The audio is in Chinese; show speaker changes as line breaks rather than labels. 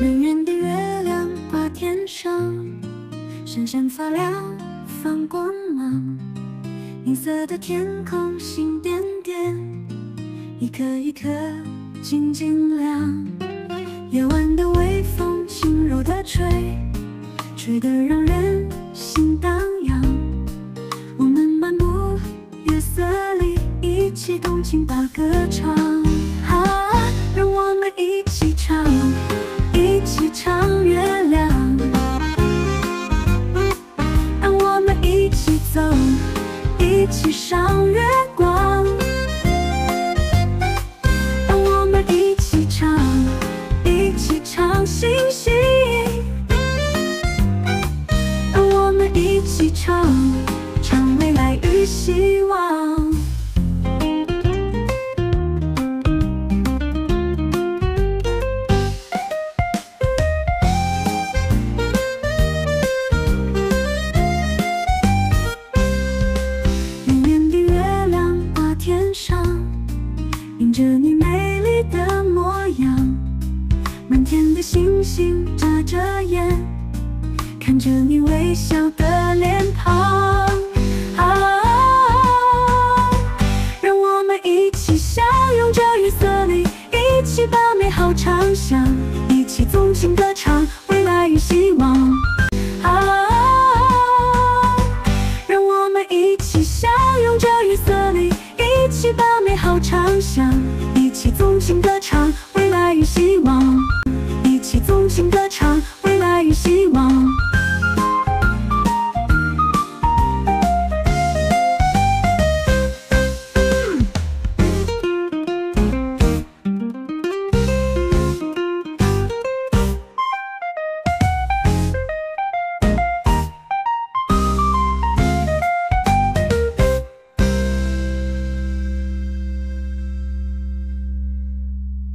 圆圆的月亮挂天上闪闪发亮放光芒银色的天空星点点一颗一颗晶晶亮夜晚的微风轻柔的吹吹得让人心荡漾我们漫步月色里一起动情把歌唱起赏月映着你美丽的模样。满天的星星眨着眼，看着你微笑的脸庞。啊，让我们一起相拥着月色里，一起把美好畅想，把美好畅想一起纵情歌唱未来与希望。一起纵情歌唱